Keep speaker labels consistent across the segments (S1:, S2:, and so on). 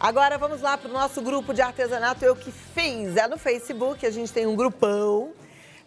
S1: Agora vamos lá para o nosso grupo de artesanato Eu Que Fiz. É no Facebook, a gente tem um grupão.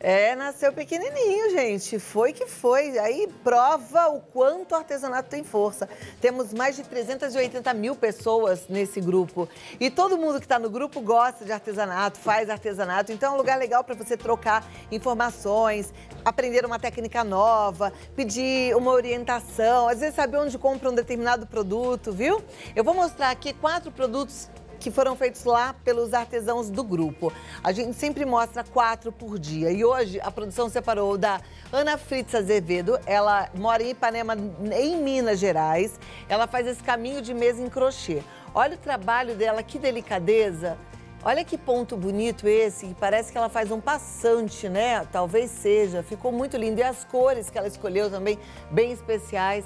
S1: É, nasceu pequenininho, gente. Foi que foi. Aí prova o quanto o artesanato tem força. Temos mais de 380 mil pessoas nesse grupo. E todo mundo que está no grupo gosta de artesanato, faz artesanato. Então é um lugar legal para você trocar informações, aprender uma técnica nova, pedir uma orientação, às vezes saber onde compra um determinado produto, viu? Eu vou mostrar aqui quatro produtos que foram feitos lá pelos artesãos do grupo. A gente sempre mostra quatro por dia. E hoje a produção separou da Ana Fritz Azevedo. Ela mora em Ipanema, em Minas Gerais. Ela faz esse caminho de mesa em crochê. Olha o trabalho dela, que delicadeza. Olha que ponto bonito esse, parece que ela faz um passante, né? Talvez seja. Ficou muito lindo. E as cores que ela escolheu também, bem especiais.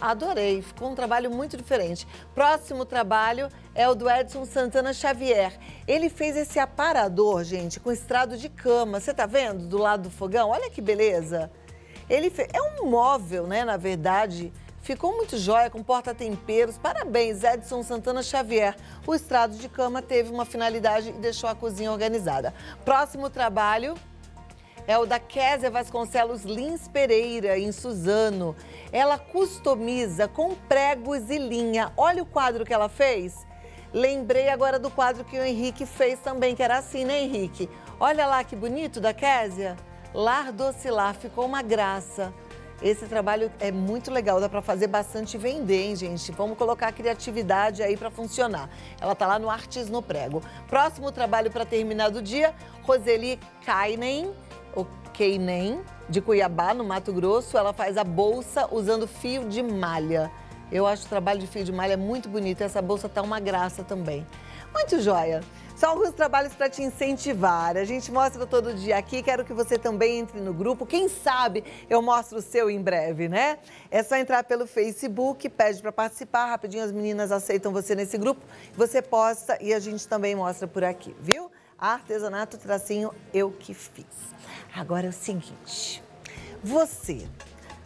S1: Adorei, ficou um trabalho muito diferente. Próximo trabalho é o do Edson Santana Xavier. Ele fez esse aparador, gente, com estrado de cama. Você tá vendo do lado do fogão? Olha que beleza. Ele fez... É um móvel, né, na verdade. Ficou muito jóia, com porta-temperos. Parabéns, Edson Santana Xavier. O estrado de cama teve uma finalidade e deixou a cozinha organizada. Próximo trabalho é o da Késia Vasconcelos Lins Pereira, em Suzano. Ela customiza com pregos e linha. Olha o quadro que ela fez. Lembrei agora do quadro que o Henrique fez também, que era assim, né, Henrique? Olha lá que bonito da Késia. Lar docilar, ficou uma graça. Esse trabalho é muito legal, dá para fazer bastante vender, hein, gente? Vamos colocar a criatividade aí para funcionar. Ela tá lá no Artes no Prego. Próximo trabalho para terminar do dia, Roseli Kainen o Keinem, de Cuiabá, no Mato Grosso. Ela faz a bolsa usando fio de malha. Eu acho o trabalho de fio de malha muito bonito. Essa bolsa tá uma graça também. Muito joia. São alguns trabalhos para te incentivar. A gente mostra todo dia aqui. Quero que você também entre no grupo. Quem sabe eu mostro o seu em breve, né? É só entrar pelo Facebook, pede para participar. Rapidinho as meninas aceitam você nesse grupo. Você posta e a gente também mostra por aqui, viu? Artesanato Tracinho Eu Que Fiz. Agora é o seguinte, você,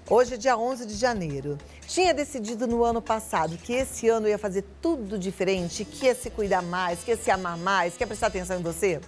S1: hoje é dia 11 de janeiro, tinha decidido no ano passado que esse ano ia fazer tudo diferente, que ia se cuidar mais, que ia se amar mais, que ia prestar atenção em você?